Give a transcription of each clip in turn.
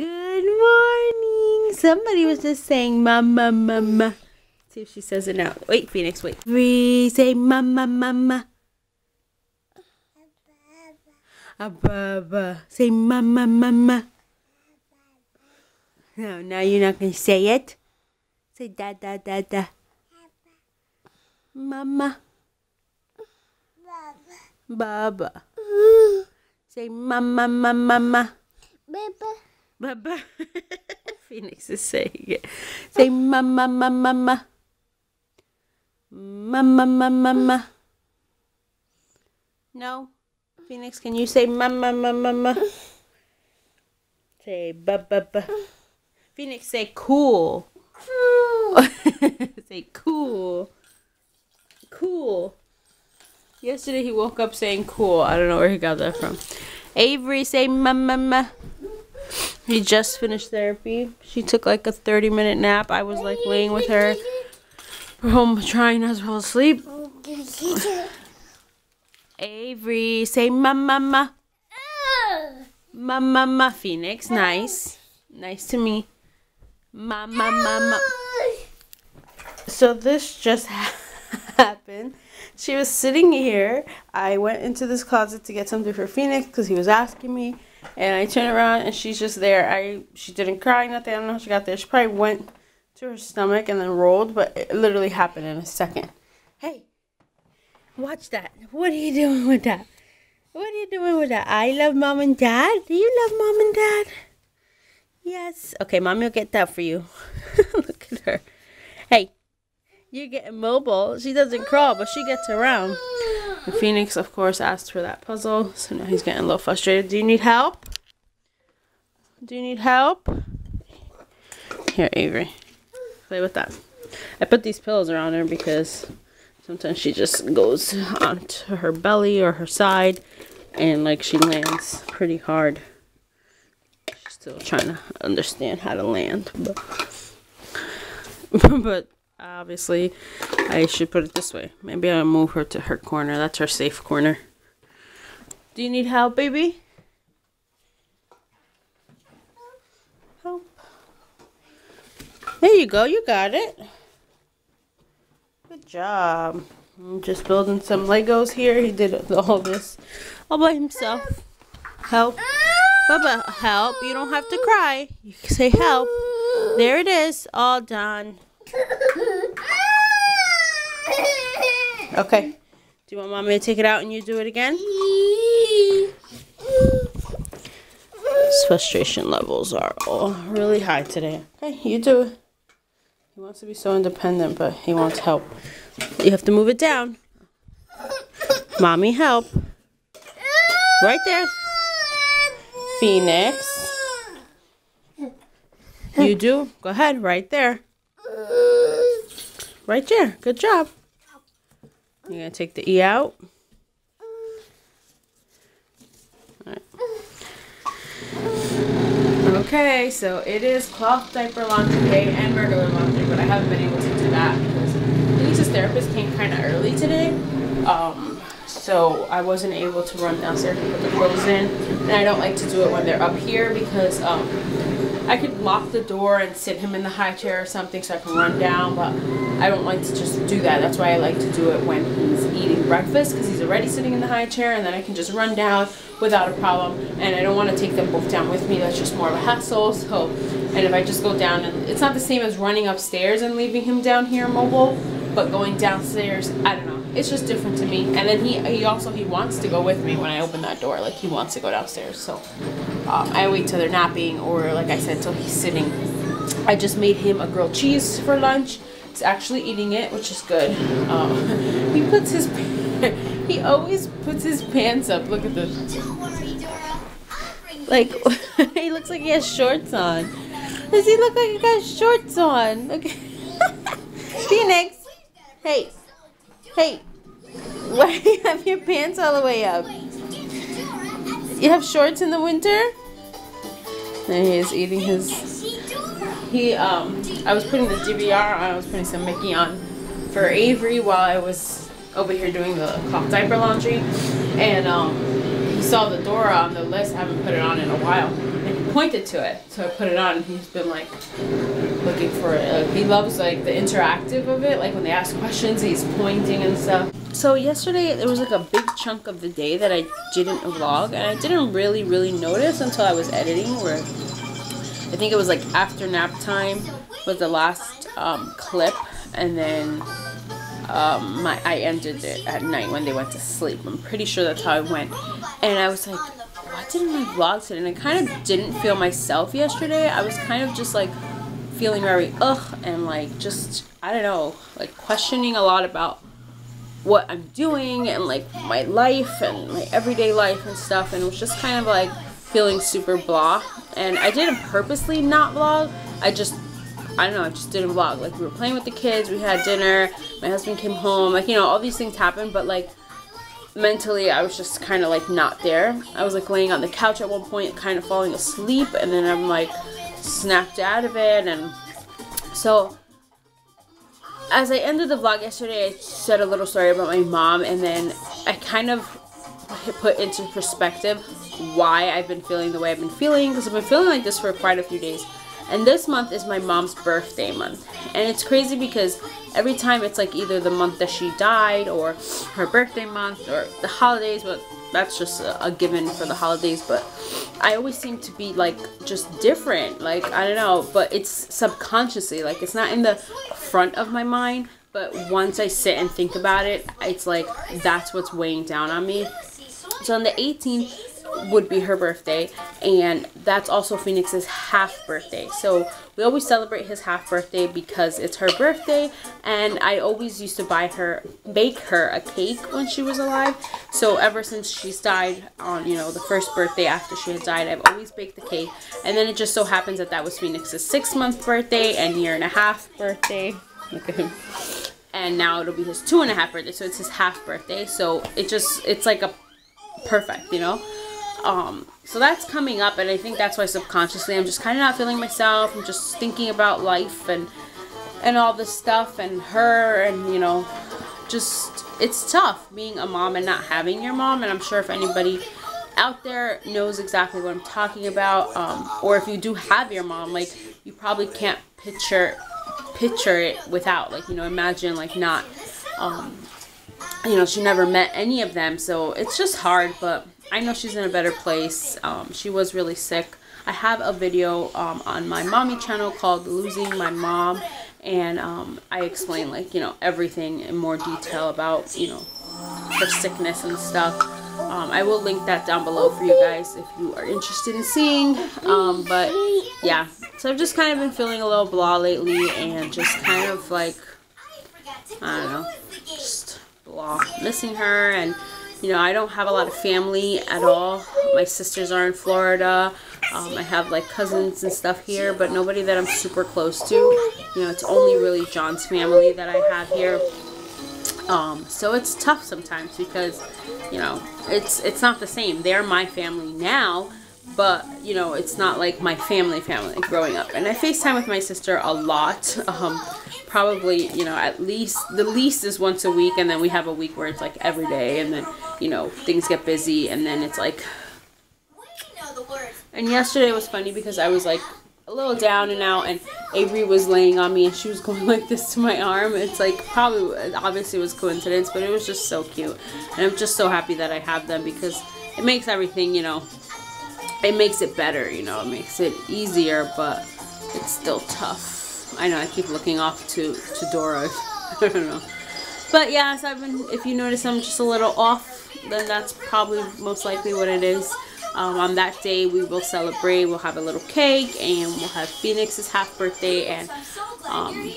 Good morning. Somebody was just saying mama mama. See if she says it now. Wait, Phoenix, wait. We say mama mama. Ababa. Say mama mama. No, now you're not gonna say it. Say da da da da. Mama. Baba. Say mama mama mama. Baba. Baba. Phoenix is saying it. Say mama mama mama. Mama mama mama. No. Phoenix, can you say mama mama mama? Say ba ba ba. Phoenix, say cool. cool. say cool. Cool. Yesterday he woke up saying cool. I don't know where he got that from. Avery, say mama. He just finished therapy. She took like a 30 minute nap. I was like laying with her home trying not to fall asleep. Avery, say mama mama. Mama Phoenix. Nice. Nice to me. Mama mama. So this just happened. She was sitting here. I went into this closet to get something for Phoenix because he was asking me. And I turn around and she's just there. I she didn't cry, nothing. I don't know how she got there. She probably went to her stomach and then rolled, but it literally happened in a second. Hey, watch that. What are you doing with that? What are you doing with that? I love mom and dad. Do you love mom and dad? Yes. Okay, mommy will get that for you. Look at her. Hey, you're getting mobile. She doesn't crawl, but she gets around. And Phoenix, of course, asked for that puzzle, so now he's getting a little frustrated. Do you need help? Do you need help? Here, Avery. Play with that. I put these pillows around her because sometimes she just goes onto her belly or her side and like she lands pretty hard. She's still trying to understand how to land. But, but obviously I should put it this way. Maybe I'll move her to her corner. That's her safe corner. Do you need help, baby? Help. There you go. You got it. Good job. I'm just building some Legos here. He did all this all by himself. Help. Bubba, help. You don't have to cry. You can say help. There it is. All done. Okay. Do you want mommy to take it out and you do it again? His frustration levels are all really high today. Okay, you do it. He wants to be so independent, but he wants help. You have to move it down. Mommy, help. Right there. Phoenix. You do. Go ahead. Right there. Right there. Good job. You're going to take the E out. Alright. Okay, so it is cloth diaper laundry day and regular laundry, but I haven't been able to do that because Lisa's therapist came kind of early today. Um, so I wasn't able to run downstairs and put the clothes in. And I don't like to do it when they're up here because um, I could lock the door and sit him in the high chair or something so I can run down, but I don't like to just do that. That's why I like to do it when he's eating breakfast because he's already sitting in the high chair and then I can just run down without a problem. And I don't want to take them both down with me. That's just more of a hassle. So, and if I just go down and it's not the same as running upstairs and leaving him down here mobile, but going downstairs, I don't know. It's just different to me. And then he, he also, he wants to go with me when I open that door. Like he wants to go downstairs. So um, I wait till they're napping or like I said, till he's sitting. I just made him a grilled cheese for lunch. He's actually eating it, which is good. Um, he puts his, he always puts his pants up. Look at this. Like, he looks like he has shorts on. Does he look like he got shorts on? Okay. Phoenix. Hey. Hey. Why do you have your pants all the way up? You have shorts in the winter? And he is eating his... He, um, I was putting the DVR on, I was putting some Mickey on for Avery while I was over here doing the cloth diaper laundry. And, um, he saw the Dora on the list. I haven't put it on in a while. And he pointed to it, so I put it on. And he's been like looking for it. Like, he loves like the interactive of it. Like when they ask questions, he's pointing and stuff. So yesterday there was like a big chunk of the day that I didn't vlog, and I didn't really really notice until I was editing. Where I think it was like after nap time was the last um, clip, and then um, my I ended it at night when they went to sleep. I'm pretty sure that's how it went. And I was like, why didn't I vlog today? And I kind of didn't feel myself yesterday. I was kind of just like feeling very ugh and like just I don't know, like questioning a lot about what I'm doing and like my life and my everyday life and stuff and it was just kind of like feeling super blah and I didn't purposely not vlog I just I don't know, I just didn't vlog. Like, we were playing with the kids, we had dinner, my husband came home, like, you know, all these things happened, but, like, mentally, I was just kind of, like, not there. I was, like, laying on the couch at one point, kind of falling asleep, and then I'm, like, snapped out of it, and so, as I ended the vlog yesterday, I said a little story about my mom, and then I kind of put into perspective why I've been feeling the way I've been feeling, because I've been feeling like this for quite a few days. And this month is my mom's birthday month. And it's crazy because every time it's like either the month that she died or her birthday month or the holidays, but that's just a, a, given for the holidays. But I always seem to be like just different. Like, I don't know, but it's subconsciously, like, it's not in the front of my mind. But once I sit and think about it, it's like that's what's weighing down on me. So on the 18th, would be her birthday and that's also Phoenix's half birthday. So we always celebrate his half birthday because it's her birthday and I always used to buy her bake her a cake when she was alive. So ever since she's died on you know the first birthday after she had died I've always baked the cake. And then it just so happens that that was Phoenix's six month birthday and year and a half birthday. Look at him and now it'll be his two and a half birthday so it's his half birthday. So it just it's like a perfect you know um, so that's coming up, and I think that's why subconsciously I'm just kind of not feeling myself. I'm just thinking about life and and all this stuff and her and you know, just it's tough being a mom and not having your mom. And I'm sure if anybody out there knows exactly what I'm talking about, um, or if you do have your mom, like you probably can't picture picture it without like you know imagine like not um, you know she never met any of them so it's just hard but I know she's in a better place. Um, she was really sick. I have a video um, on my mommy channel called Losing My Mom and um, I explain like, you know, everything in more detail about, you know, her sickness and stuff. Um, I will link that down below for you guys if you are interested in seeing. Um, but yeah, so I've just kind of been feeling a little blah lately and just kind of like, I don't know, just blah, missing her and you know, I don't have a lot of family at all. My sisters are in Florida. Um, I have like cousins and stuff here, but nobody that I'm super close to. You know, it's only really John's family that I have here. Um, so it's tough sometimes because, you know, it's it's not the same. They're my family now, but you know, it's not like my family family growing up. And I FaceTime with my sister a lot. Um, probably, you know, at least, the least is once a week, and then we have a week where it's like every day, and then, you know, things get busy, and then it's like. And yesterday was funny because I was like a little down and out, and Avery was laying on me, and she was going like this to my arm. It's like probably, obviously, was coincidence, but it was just so cute. And I'm just so happy that I have them because it makes everything, you know, it makes it better, you know, it makes it easier, but it's still tough. I know I keep looking off to, to Dora. I don't know. But yeah, so I've been, if you notice I'm just a little off, then that's probably most likely what it is. Um, on that day, we will celebrate. We'll have a little cake, and we'll have Phoenix's half birthday and um,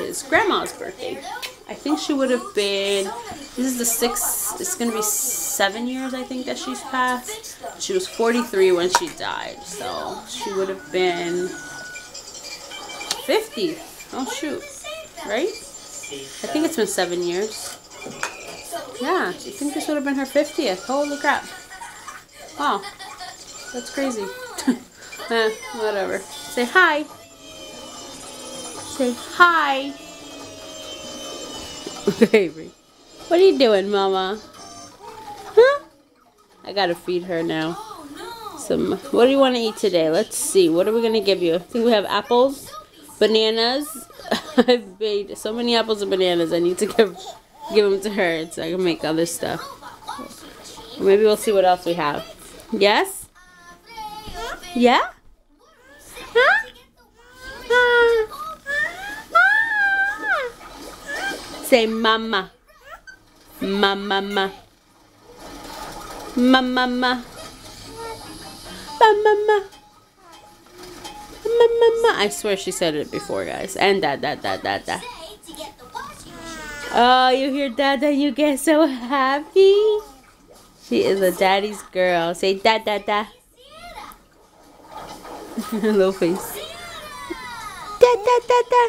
his grandma's birthday. I think she would have been, this is the sixth, it's going to be seven years, I think, that she's passed. She was 43 when she died, so she would have been 50. Oh, shoot. Right? I think it's been seven years. Yeah, I think this would have been her 50th. Holy crap. Wow. That's crazy. eh, whatever. Say hi. Say hi. Okay, What are you doing, Mama? Huh? I gotta feed her now. Some. What do you want to eat today? Let's see. What are we gonna give you? I think we have apples, bananas. I've made so many apples and bananas. I need to give give them to her so I can make other stuff. Maybe we'll see what else we have. Yes? Yeah? Huh? Ah. Say mama. Mama. Mama. Mama. Mama. I swear she said it before, guys. And dad, dad, dad, dad, dad. Oh, you hear dad and you get so happy. She is a daddy's girl. Say da da da. Little face. Da da da da.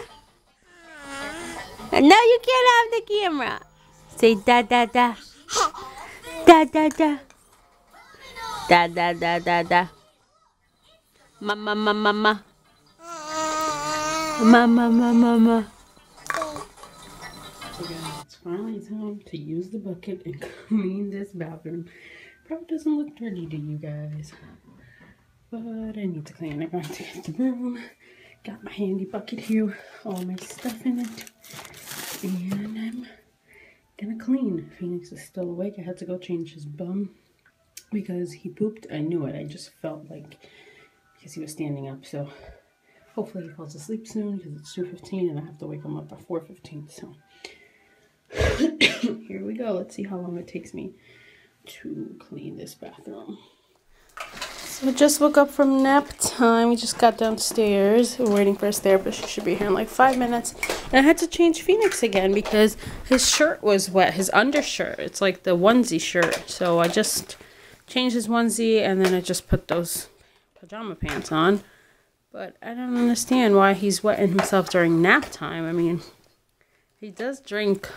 No, you can't have the camera. Say da da da. Da da da. Da da da da da. Mama mama mama. Mama mama mama. It's finally time to use the bucket and clean this bathroom. Probably doesn't look dirty to you guys. But I need to clean it. I'm going to get the broom. Got my handy bucket here. All my stuff in it. And I'm gonna clean. Phoenix is still awake. I had to go change his bum because he pooped. I knew it. I just felt like because he was standing up. So hopefully he falls asleep soon because it's 2.15 and I have to wake him up at 4.15. So here we go. Let's see how long it takes me to clean this bathroom. So I just woke up from nap time. We just got downstairs. We're waiting for his therapist. She should be here in like five minutes. And I had to change Phoenix again because his shirt was wet. His undershirt. It's like the onesie shirt. So I just changed his onesie and then I just put those pajama pants on. But I don't understand why he's wetting himself during nap time. I mean, he does drink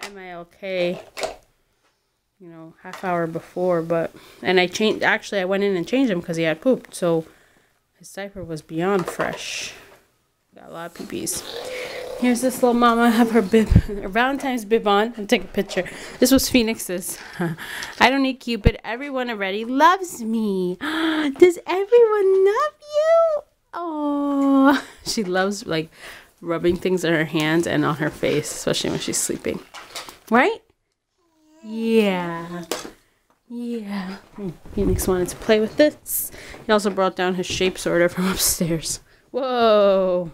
MILK you know, half hour before, but and I changed. Actually, I went in and changed him because he had pooped, so his diaper was beyond fresh. Got a lot of peepees. Here's this little mama have her bib, her Valentine's bib on. I'll take a picture. This was Phoenix's. I don't need Cupid. Everyone already loves me. Does everyone love you? Oh, she loves like rubbing things in her hands and on her face, especially when she's sleeping. Right? Yeah. Yeah. Hmm. Phoenix wanted to play with this. He also brought down his shape sorter from upstairs. Whoa.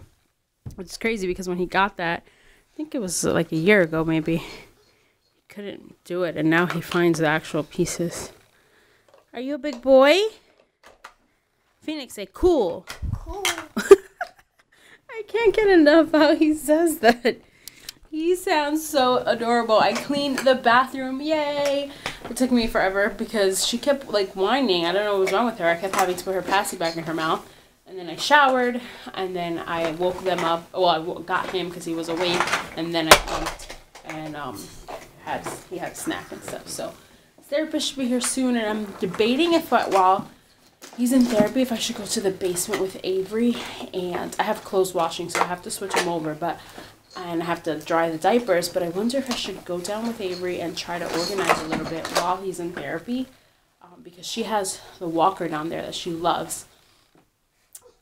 It's crazy because when he got that, I think it was uh, like a year ago maybe, he couldn't do it. And now he finds the actual pieces. Are you a big boy? Phoenix, say cool. Cool. I can't get enough how he says that. He sounds so adorable. I cleaned the bathroom. Yay! It took me forever because she kept like whining. I don't know what was wrong with her. I kept having to put her passy back in her mouth. And then I showered and then I woke them up. Well, I got him because he was awake. And then I pumped and um, had he had a snack and stuff. So therapist should be here soon. And I'm debating if I, while he's in therapy, if I should go to the basement with Avery. And I have clothes washing, so I have to switch him over. But and I have to dry the diapers, but I wonder if I should go down with Avery and try to organize a little bit while he's in therapy um, because she has the walker down there that she loves.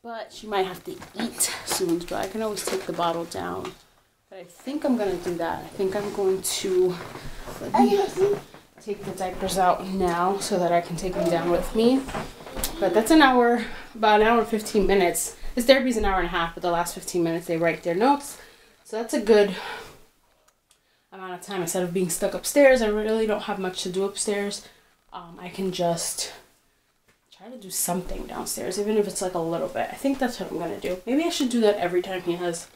But she might have to eat soon, but I can always take the bottle down. But I think I'm going to do that. I think I'm going to take the diapers out now so that I can take them down with me. But that's an hour, about an hour and 15 minutes. This therapy's an hour and a half, but the last 15 minutes they write their notes so that's a good amount of time. Instead of being stuck upstairs, I really don't have much to do upstairs. Um, I can just to do something downstairs, even if it's like a little bit. I think that's what I'm to do. Maybe I should do that every time he has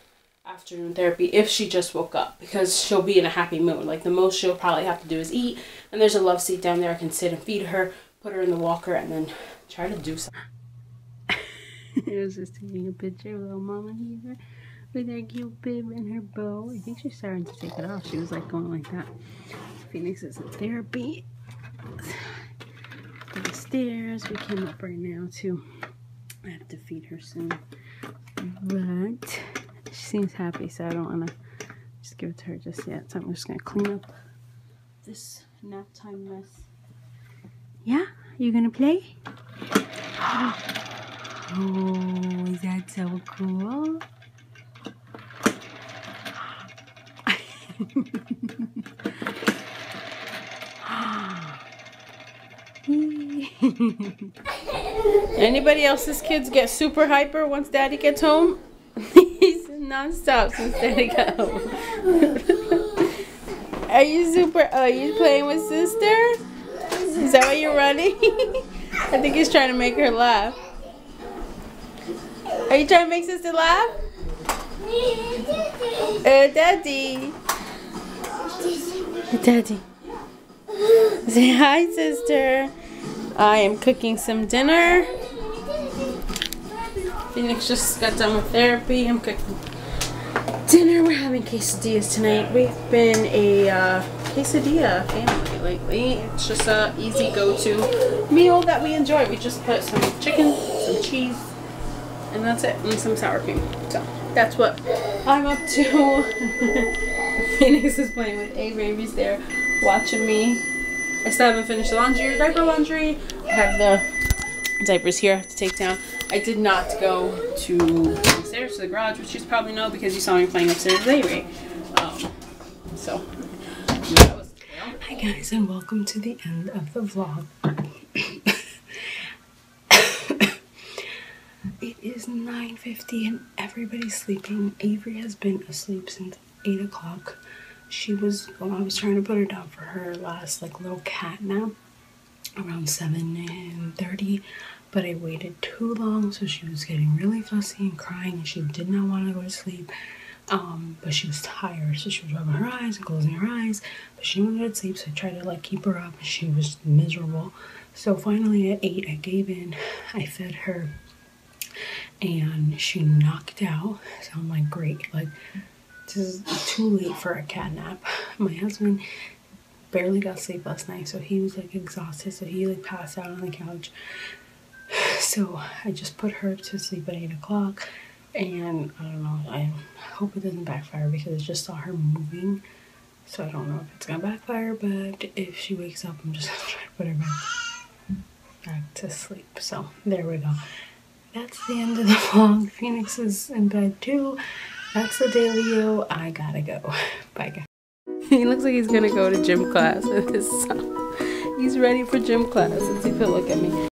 afternoon therapy if she just woke up because she'll be in a happy mood. Like the most she'll probably have to do is eat. And there's a love seat down there. I can sit and feed her, put her in the walker, and then try to do something. I was just taking a picture of little mama here with her cute bib and her bow. I think she's starting to take it off. She was like going like that. Phoenix is in therapy. Go the stairs. We came up right now too. I have to feed her soon. But she seems happy, so I don't want to just give it to her just yet. So I'm just going to clean up this nap time mess. Yeah? You gonna play? Oh, is that so cool? Anybody else's kids get super hyper once daddy gets home? He's non-stop since daddy got home. are you super, oh, are you playing with sister? Is that why you're running? I think he's trying to make her laugh. Are you trying to make sister laugh? Uh, daddy. Daddy. Say hi, sister. I am cooking some dinner. Phoenix just got done with therapy. I'm cooking dinner. We're having quesadillas tonight. We've been a uh, quesadilla family lately. It's just a easy go-to meal that we enjoy. We just put some chicken, some cheese, and that's it, and some sour cream. So that's what I'm up to. Phoenix is playing with A babies there, watching me. I still haven't finished the laundry or diaper laundry. I have the diapers here I have to take down. I did not go to upstairs to the garage, which you probably know because you saw me playing upstairs Avery. Um, so, Hi guys and welcome to the end of the vlog. it is 9.50 and everybody's sleeping. Avery has been asleep since 8 o'clock. She was, well, I was trying to put her down for her last like little cat nap around 7 and 30 but I waited too long so she was getting really fussy and crying and she did not want to go to sleep. Um, but she was tired so she was rubbing her eyes and closing her eyes but she wanted to sleep so I tried to like keep her up and she was miserable. So finally at 8 I gave in I fed her and she knocked out. So I'm like great like is too late for a cat nap. My husband barely got sleep last night so he was like exhausted so he like passed out on the couch. So I just put her to sleep at 8 o'clock and I don't know I hope it doesn't backfire because I just saw her moving. So I don't know if it's gonna backfire but if she wakes up I'm just gonna try to put her back back to sleep. So there we go. That's the end of the vlog. Phoenix is in bed too that's the daily I gotta go bye guys he looks like he's gonna go to gym class. He's ready for gym class. Let's see if he'll look at me.